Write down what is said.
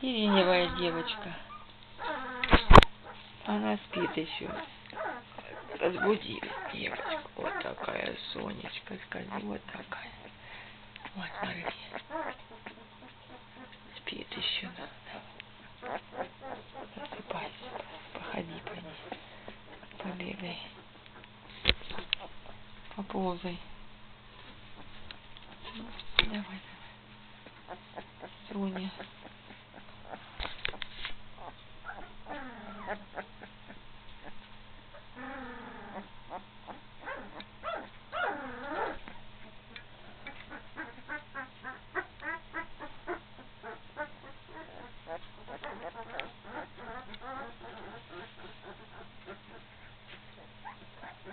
Сиреневая девочка. Она спит еще. Разбуди девочку. Вот такая Сонечка, скажи, вот такая. Вот смотри. Спит еще. Просыпайся. Походи по ней. Побегай. Поползай. Давай, давай. Соня.